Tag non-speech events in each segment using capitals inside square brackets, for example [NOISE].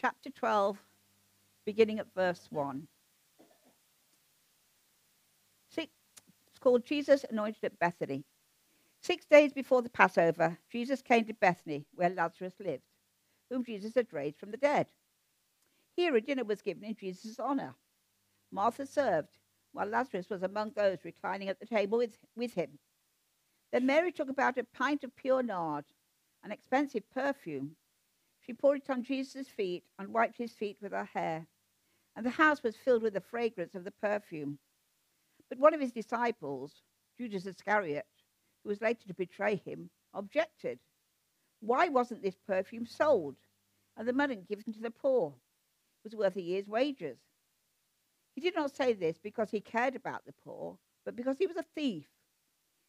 chapter 12, beginning at verse 1. Six, it's called Jesus Anointed at Bethany. Six days before the Passover, Jesus came to Bethany, where Lazarus lived, whom Jesus had raised from the dead. Here a dinner was given in Jesus' honor. Martha served, while Lazarus was among those reclining at the table with, with him. Then Mary took about a pint of pure nard, an expensive perfume. She poured it on Jesus' feet and wiped his feet with her hair. And the house was filled with the fragrance of the perfume. But one of his disciples, Judas Iscariot, who was later to betray him, objected. Why wasn't this perfume sold and the money given to the poor? It was worth a year's wages. He did not say this because he cared about the poor, but because he was a thief.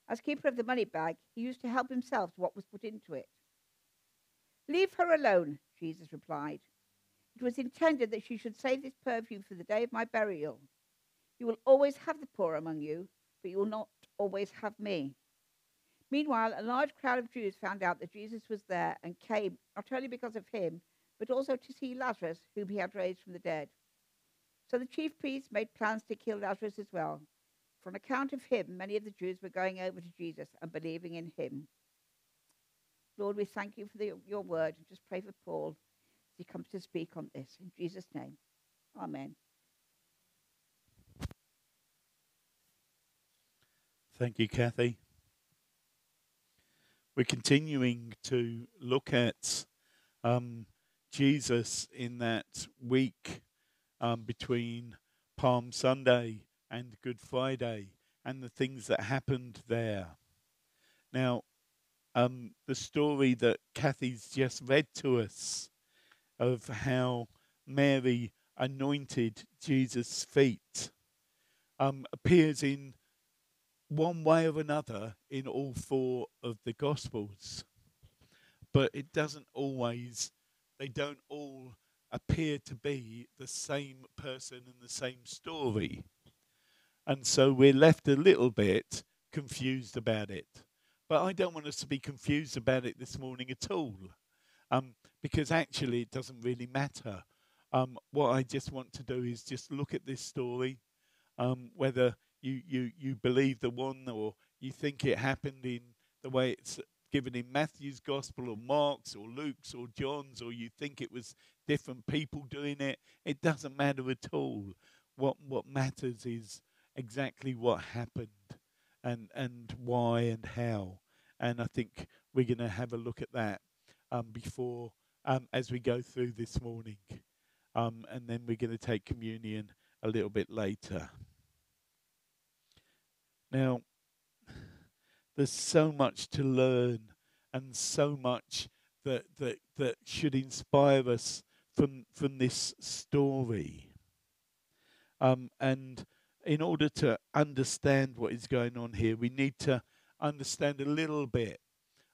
As keeper of the money bag, he used to help himself to what was put into it. Leave her alone, Jesus replied. It was intended that she should save this perfume for the day of my burial. You will always have the poor among you, but you will not always have me. Meanwhile, a large crowd of Jews found out that Jesus was there and came not only because of him, but also to see Lazarus, whom he had raised from the dead. So the chief priests made plans to kill Lazarus as well. For on account of him, many of the Jews were going over to Jesus and believing in him. Lord, we thank you for the, your word and just pray for Paul as he comes to speak on this. In Jesus' name, amen. Thank you, Kathy. We're continuing to look at um, Jesus in that week um, between Palm Sunday and Good Friday and the things that happened there. Now, um, the story that Kathy's just read to us of how Mary anointed Jesus' feet um, appears in one way or another in all four of the Gospels. But it doesn't always, they don't all appear to be the same person and the same story. And so we're left a little bit confused about it. But I don't want us to be confused about it this morning at all, um, because actually it doesn't really matter. Um, what I just want to do is just look at this story, um, whether you, you, you believe the one or you think it happened in the way it's given in Matthew's gospel or Mark's or Luke's or John's, or you think it was different people doing it. It doesn't matter at all. What what matters is exactly what happened and and why and how. And I think we're going to have a look at that um, before um, as we go through this morning, um, and then we're going to take communion a little bit later. Now, there's so much to learn and so much that that that should inspire us from from this story. Um, and in order to understand what is going on here, we need to understand a little bit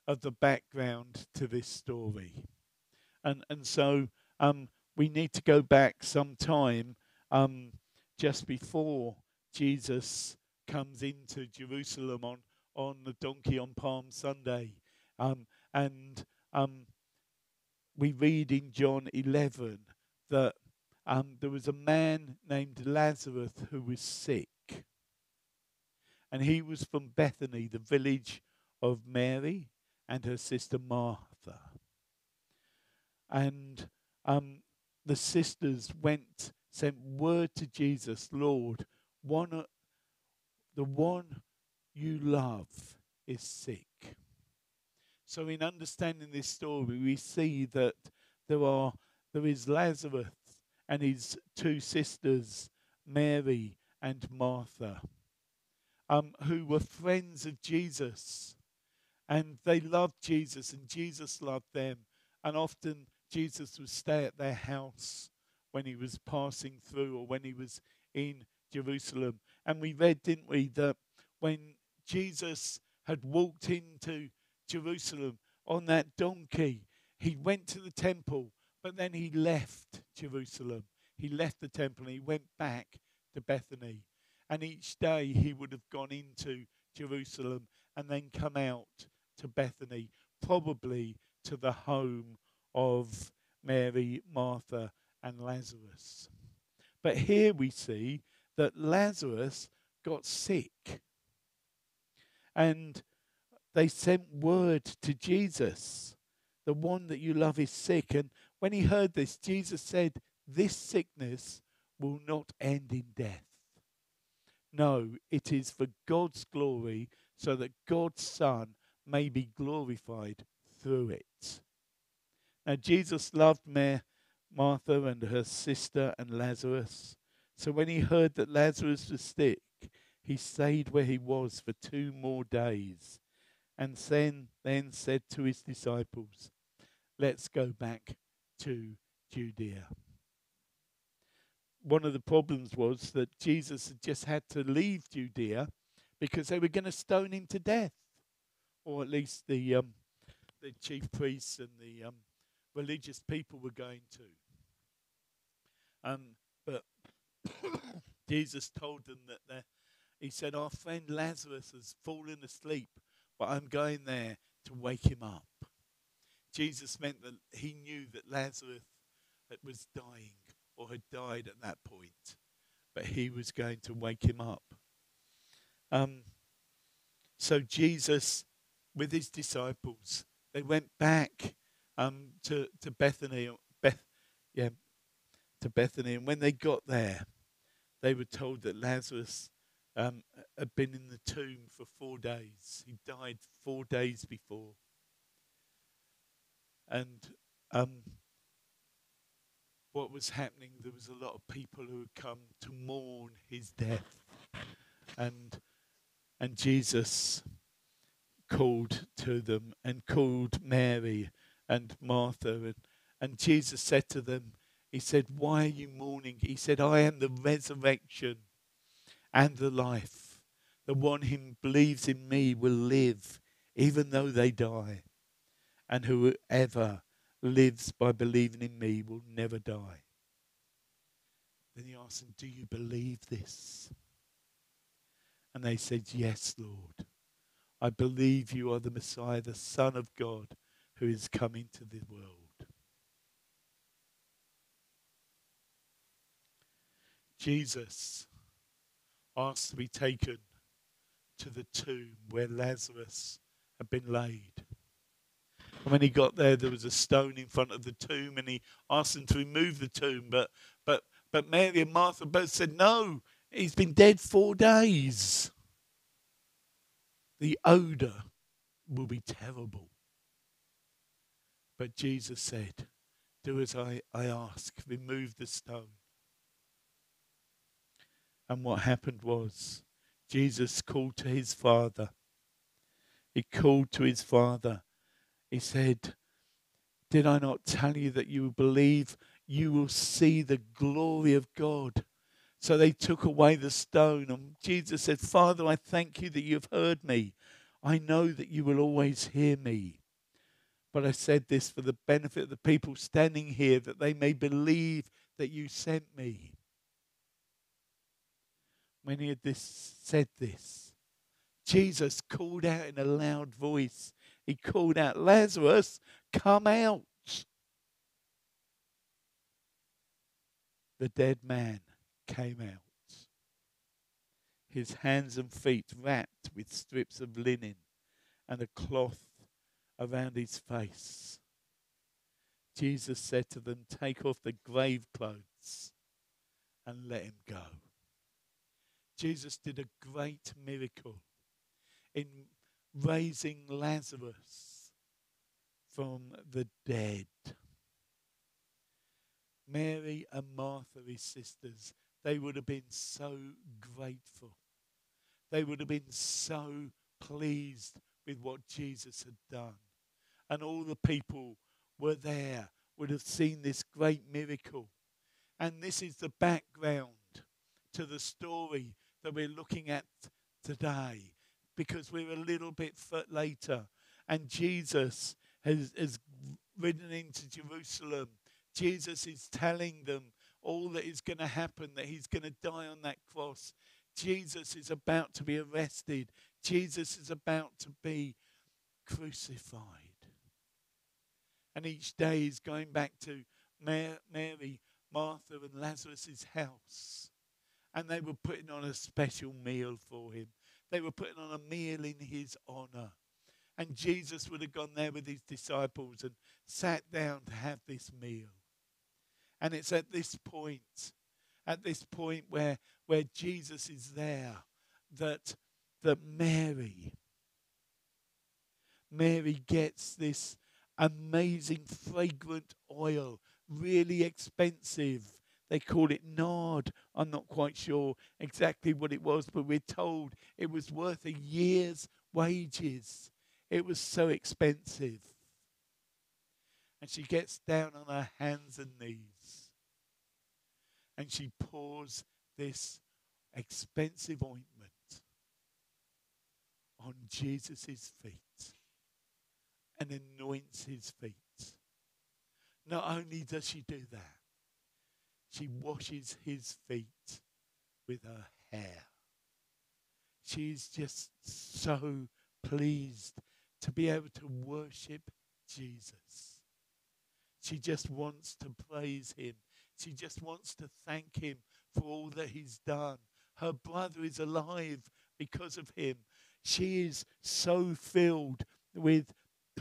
of the background to this story. And and so um, we need to go back some time um, just before Jesus comes into Jerusalem on on the donkey on Palm Sunday. Um, and um, we read in John 11 that um, there was a man named Lazarus who was sick. And he was from Bethany, the village of Mary and her sister Martha. And um, the sisters went, sent word to Jesus, Lord, one, the one you love is sick. So, in understanding this story, we see that there are there is Lazarus and his two sisters, Mary and Martha, um, who were friends of Jesus, and they loved Jesus, and Jesus loved them, and often Jesus would stay at their house when he was passing through or when he was in Jerusalem. And we read, didn't we, that when Jesus had walked into Jerusalem on that donkey. He went to the temple, but then he left Jerusalem. He left the temple and he went back to Bethany. And each day he would have gone into Jerusalem and then come out to Bethany, probably to the home of Mary, Martha, and Lazarus. But here we see that Lazarus got sick. And they sent word to Jesus, the one that you love is sick. And when he heard this, Jesus said, This sickness will not end in death. No, it is for God's glory, so that God's Son may be glorified through it. Now, Jesus loved Mary, Martha and her sister and Lazarus. So when he heard that Lazarus was sick, he stayed where he was for two more days, and then, then said to his disciples, Let's go back to Judea. One of the problems was that Jesus had just had to leave Judea because they were going to stone him to death, or at least the um, the chief priests and the um, religious people were going to. Um, but [COUGHS] Jesus told them that he said, Our friend Lazarus has fallen asleep, but I'm going there to wake him up. Jesus meant that he knew that Lazarus was dying or had died at that point, but he was going to wake him up. Um, so Jesus, with his disciples, they went back um, to to Bethany, Beth, yeah, to Bethany, and when they got there, they were told that Lazarus um, had been in the tomb for four days. He died four days before. And um, what was happening, there was a lot of people who had come to mourn his death. And, and Jesus called to them and called Mary and Martha. And, and Jesus said to them, He said, Why are you mourning? He said, I am the resurrection and the life. The one who believes in me will live even though they die. And whoever lives by believing in me will never die. Then he asked them, Do you believe this? And they said, Yes, Lord. I believe you are the Messiah, the Son of God, who is coming to the world. Jesus asked to be taken to the tomb where Lazarus had been laid. And when he got there, there was a stone in front of the tomb, and he asked them to remove the tomb. But, but, but Mary and Martha both said, No, he's been dead four days. The odor will be terrible. But Jesus said, Do as I, I ask, remove the stone. And what happened was, Jesus called to his father. He called to his father. He said, Did I not tell you that you believe you will see the glory of God? So they took away the stone. And Jesus said, Father, I thank you that you've heard me. I know that you will always hear me. But I said this for the benefit of the people standing here, that they may believe that you sent me. When he had this, said this, Jesus called out in a loud voice. He called out, Lazarus, come out. The dead man came out, his hands and feet wrapped with strips of linen and a cloth around his face. Jesus said to them, Take off the grave clothes and let him go. Jesus did a great miracle in raising Lazarus from the dead. Mary and Martha, his sisters, they would have been so grateful. They would have been so pleased with what Jesus had done and all the people were there, would have seen this great miracle. And this is the background to the story that we're looking at today because we're a little bit later and Jesus has, has ridden into Jerusalem. Jesus is telling them all that is going to happen, that he's going to die on that cross. Jesus is about to be arrested. Jesus is about to be crucified. And each day is going back to Mary, Martha, and Lazarus' house. And they were putting on a special meal for him. They were putting on a meal in his honor. And Jesus would have gone there with his disciples and sat down to have this meal. And it's at this point, at this point where, where Jesus is there, that, that Mary, Mary gets this amazing fragrant oil, really expensive. They call it nard. I'm not quite sure exactly what it was, but we're told it was worth a year's wages. It was so expensive. And she gets down on her hands and knees and she pours this expensive ointment on Jesus' feet and anoints his feet. Not only does she do that, she washes his feet with her hair. She's just so pleased to be able to worship Jesus. She just wants to praise him. She just wants to thank him for all that he's done. Her brother is alive because of him. She is so filled with [COUGHS]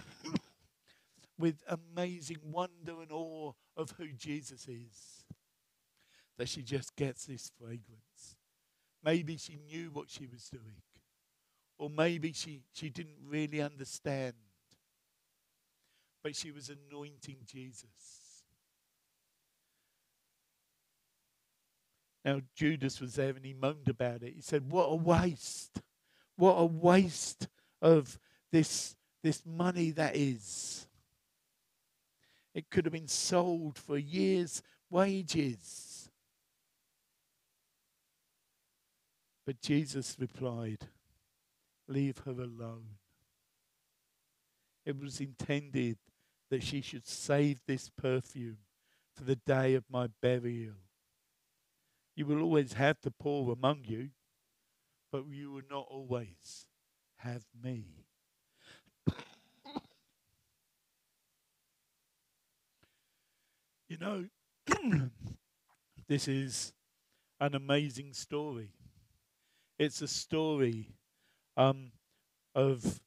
with amazing wonder and awe of who Jesus is that she just gets this fragrance. Maybe she knew what she was doing, or maybe she, she didn't really understand, but she was anointing Jesus. Now, Judas was there and he moaned about it. He said, What a waste! What a waste of this, this money that is. It could have been sold for year's wages. But Jesus replied, Leave her alone. It was intended that she should save this perfume for the day of my burial. You will always have the poor among you, but you will not always have me. You know, [CLEARS THROAT] this is an amazing story. It's a story um, of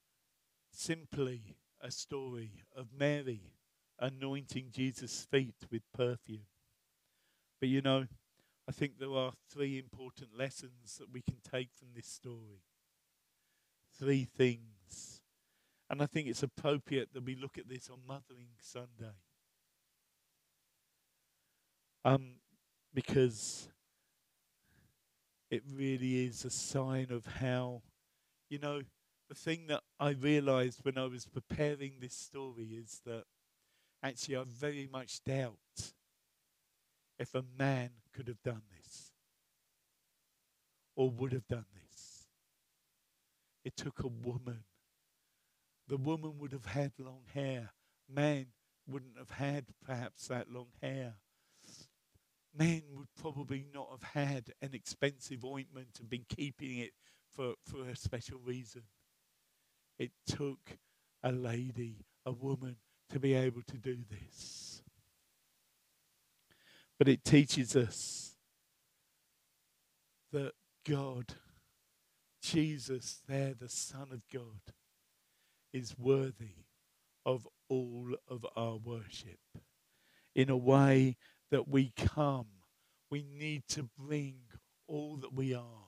simply a story of Mary anointing Jesus' feet with perfume. But you know, I think there are three important lessons that we can take from this story. Three things. And I think it's appropriate that we look at this on Mothering Sunday. Um, because it really is a sign of how, you know, the thing that I realized when I was preparing this story is that actually I very much doubt if a man could have done this or would have done this. It took a woman. The woman would have had long hair. Man wouldn't have had perhaps that long hair men would probably not have had an expensive ointment and been keeping it for, for a special reason. It took a lady, a woman, to be able to do this. But it teaches us that God, Jesus, there, the Son of God, is worthy of all of our worship in a way that we come, we need to bring all that we are.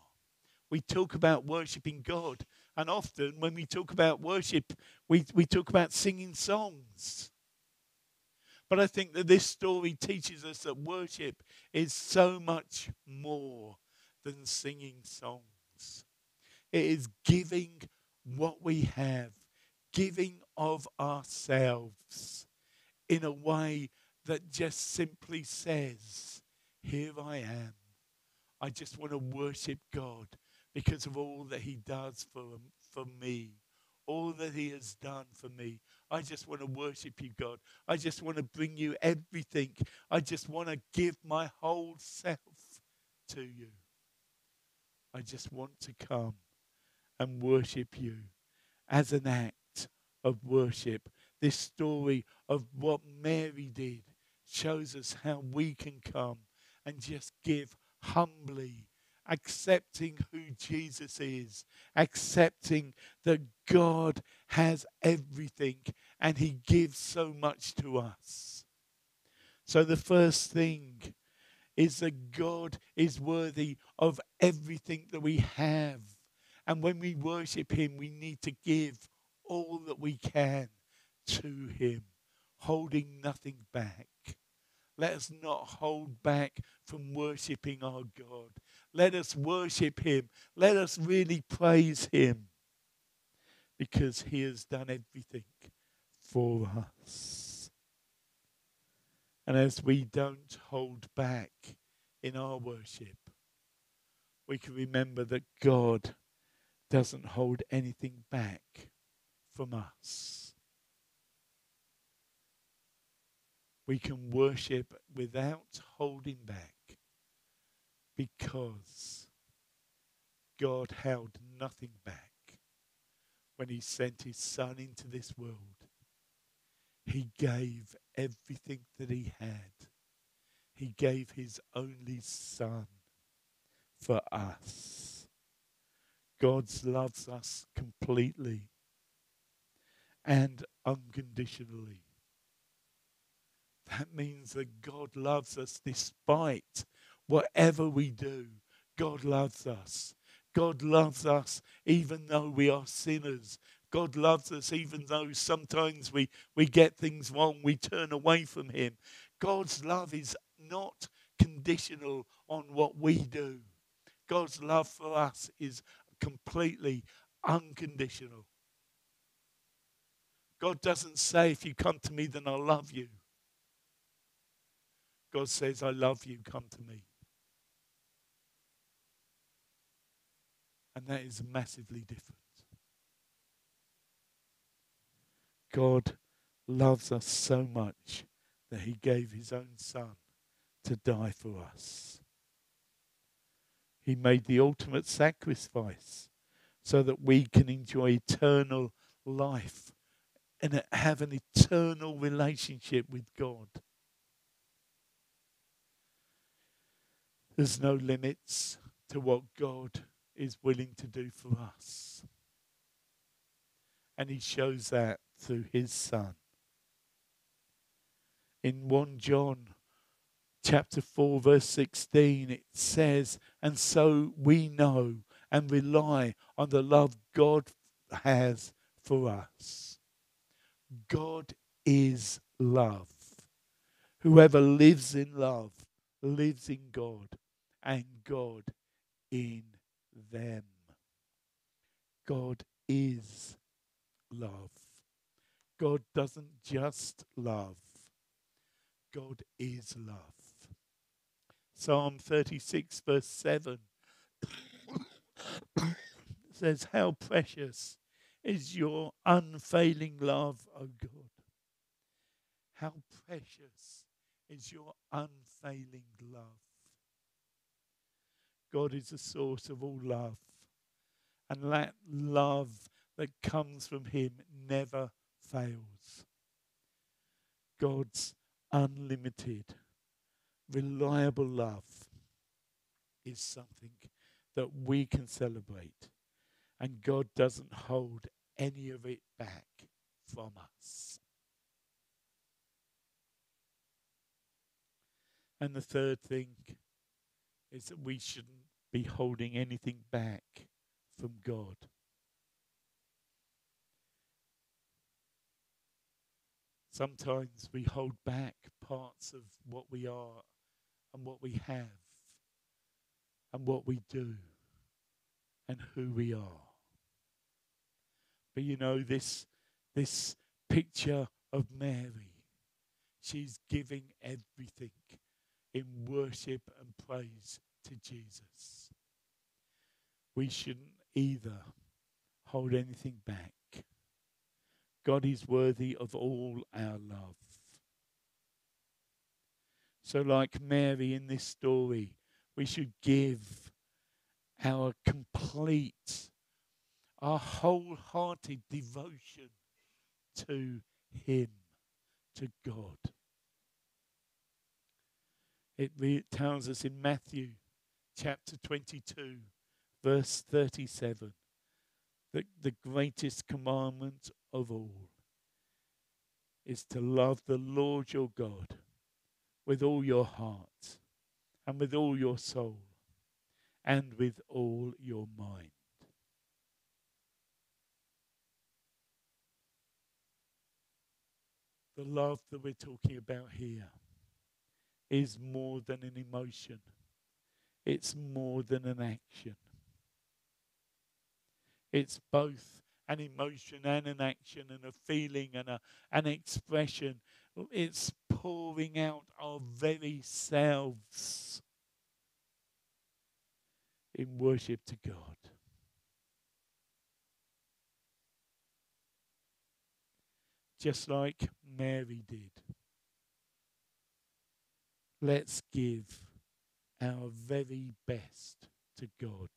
We talk about worshiping God, and often when we talk about worship, we, we talk about singing songs. But I think that this story teaches us that worship is so much more than singing songs. It is giving what we have, giving of ourselves in a way that just simply says, Here I am. I just want to worship God because of all that He does for, for me, all that He has done for me. I just want to worship you, God. I just want to bring you everything. I just want to give my whole self to you. I just want to come and worship you as an act of worship. This story of what Mary did shows us how we can come and just give humbly, accepting who Jesus is, accepting that God has everything and He gives so much to us. So, the first thing is that God is worthy of everything that we have. And when we worship Him, we need to give all that we can to Him, holding nothing back. Let us not hold back from worshipping our God. Let us worship Him. Let us really praise Him because He has done everything for us. And as we don't hold back in our worship, we can remember that God doesn't hold anything back from us. We can worship without holding back because God held nothing back when He sent His Son into this world. He gave everything that He had, He gave His only Son for us. God loves us completely and unconditionally. That means that God loves us despite whatever we do. God loves us. God loves us even though we are sinners. God loves us even though sometimes we, we get things wrong, we turn away from Him. God's love is not conditional on what we do. God's love for us is completely unconditional. God doesn't say, if you come to me, then I'll love you. God says, I love you, come to me. And that is massively different. God loves us so much that he gave his own son to die for us. He made the ultimate sacrifice so that we can enjoy eternal life and have an eternal relationship with God. There's no limits to what God is willing to do for us. And he shows that through his son. In 1 John chapter 4 verse 16 it says and so we know and rely on the love God has for us. God is love. Whoever lives in love lives in God and God in them. God is love. God doesn't just love, God is love. Psalm 36, verse 7 [COUGHS] says, How precious is your unfailing love, O God. How precious is your unfailing love. God is the source of all love. And that love that comes from Him never fails. God's unlimited, reliable love is something that we can celebrate. And God doesn't hold any of it back from us. And the third thing is that we shouldn't be holding anything back from God. Sometimes we hold back parts of what we are and what we have and what we do and who we are. But you know this this picture of Mary, she's giving everything in worship and praise to Jesus. We shouldn't either hold anything back. God is worthy of all our love. So, like Mary in this story, we should give our complete, our wholehearted devotion to Him, to God. It tells us in Matthew chapter 22, verse 37, that the greatest commandment of all is to love the Lord your God with all your heart and with all your soul and with all your mind. The love that we're talking about here is more than an emotion, it's more than an action. It's both an emotion and an action and a feeling and a, an expression. It's pouring out our very selves in worship to God. Just like Mary did. Let's give our very best to God.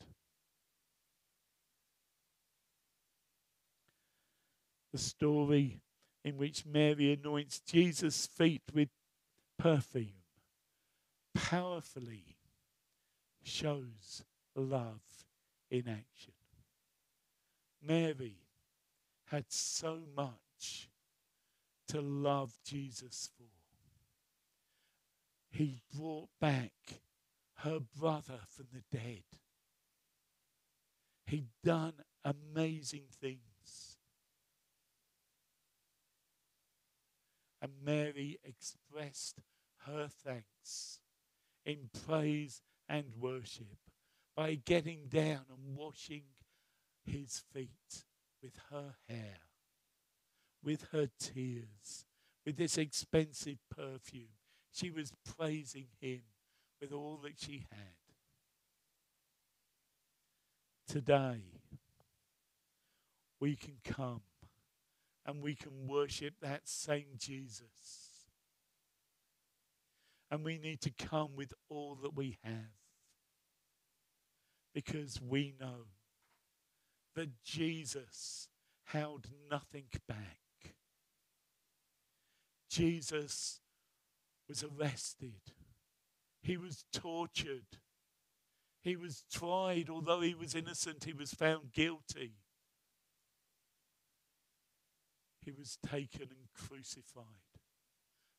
The story in which Mary anoints Jesus' feet with perfume powerfully shows love in action. Mary had so much to love Jesus for he brought back her brother from the dead. He'd done amazing things. And Mary expressed her thanks in praise and worship by getting down and washing his feet with her hair, with her tears, with this expensive perfume she was praising him with all that she had. Today, we can come and we can worship that same Jesus. And we need to come with all that we have because we know that Jesus held nothing back. Jesus was arrested. He was tortured. He was tried. Although he was innocent, he was found guilty. He was taken and crucified.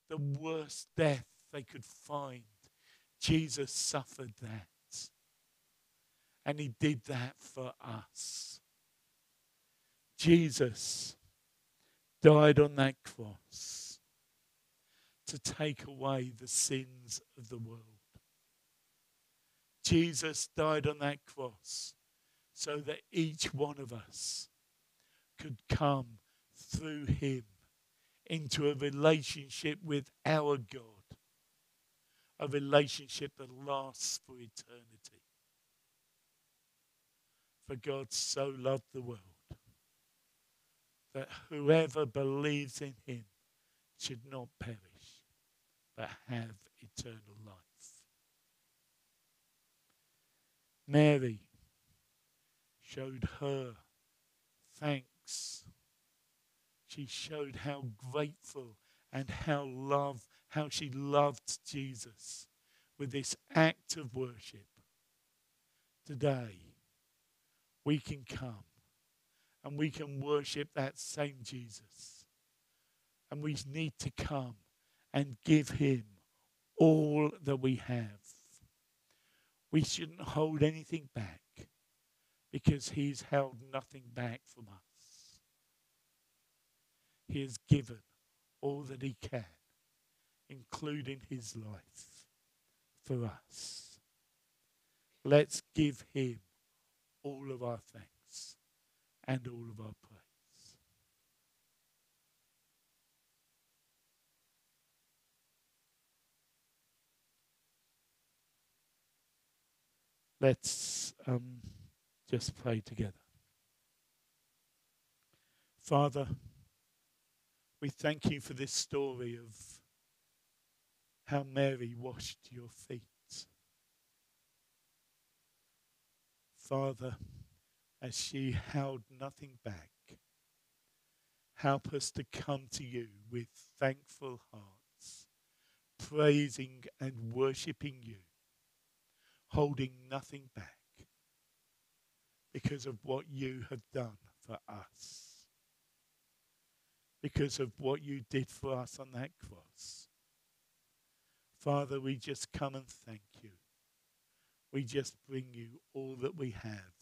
The worst death they could find. Jesus suffered that. And he did that for us. Jesus died on that cross to take away the sins of the world. Jesus died on that cross so that each one of us could come through him into a relationship with our God, a relationship that lasts for eternity. For God so loved the world that whoever believes in him should not perish but have eternal life. Mary showed her thanks. She showed how grateful and how love, how she loved Jesus with this act of worship. Today, we can come and we can worship that same Jesus. And we need to come and give Him all that we have. We shouldn't hold anything back because He's held nothing back from us. He has given all that He can, including His life for us. Let's give Him all of our thanks and all of our praise. Let's um, just pray together. Father, we thank you for this story of how Mary washed your feet. Father, as she held nothing back, help us to come to you with thankful hearts, praising and worshipping you, holding nothing back because of what you have done for us, because of what you did for us on that cross. Father, we just come and thank you. We just bring you all that we have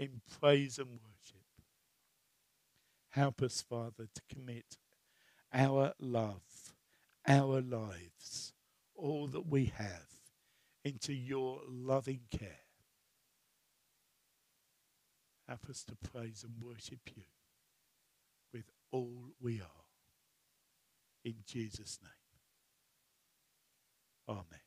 in praise and worship. Help us, Father, to commit our love, our lives, all that we have into your loving care. Help us to praise and worship you with all we are. In Jesus' name. Amen.